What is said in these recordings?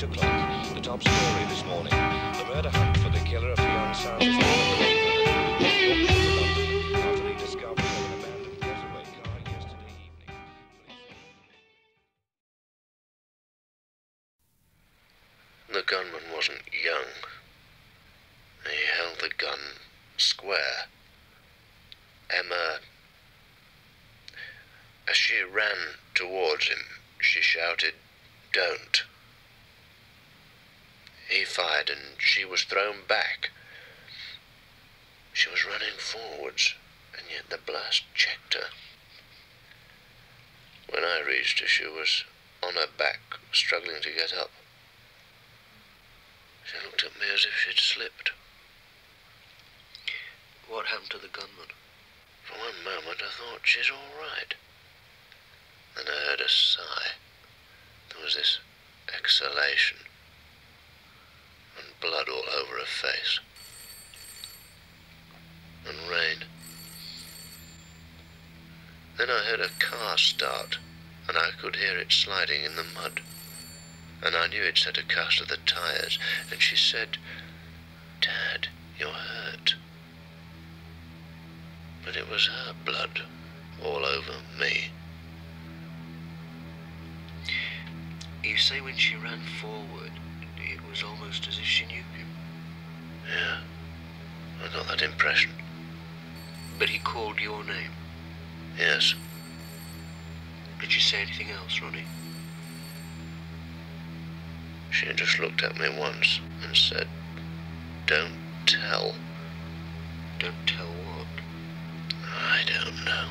8 o'clock. The top story this morning. The murder hunt for the killer of evening. Police The gunman wasn't young. He held the gun square. Emma. As she ran towards him, she shouted, Don't. He fired and she was thrown back. She was running forwards, and yet the blast checked her. When I reached her, she was on her back, struggling to get up. She looked at me as if she'd slipped. What happened to the gunman? For one moment I thought she's all right. Then I heard a sigh. There was this exhalation blood all over her face. And rain. Then I heard a car start, and I could hear it sliding in the mud. And I knew it set a cast of the tires, and she said, Dad, you're hurt. But it was her blood all over me. You say when she ran forward, was almost as if she knew him. Yeah, I got that impression. But he called your name. Yes, Did she say anything else, Ronnie? she just looked at me once and said, Don't tell. Don't tell what. I don't know.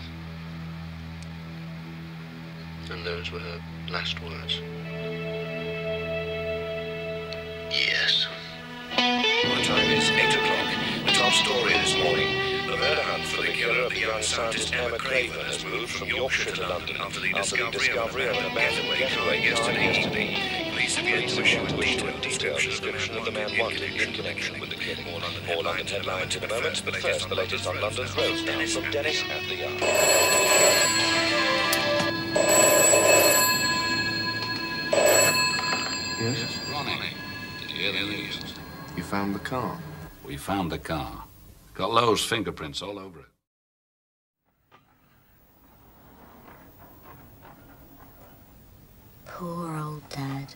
And those were her last words. Yes. The time is 8 o'clock. The top story this morning. The murder hunt for the killer of the young scientist Emma Craven has moved from Yorkshire to London after the discovery of an abandoned getaway getaway yesterday evening. Police have yet to issue a detailed description of the man wanted in connection with the killing. More London headlines in a moment, but first the latest on London's roads now from Dennis at the Yard. Yes? Ronnie, did you hear? You found the car? We found the car. Got Lowe's fingerprints all over it. Poor old dad.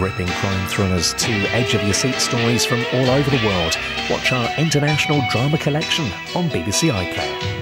Gripping crime thrillers to edge of your seat stories from all over the world, watch our international drama collection on BBC iPlayer.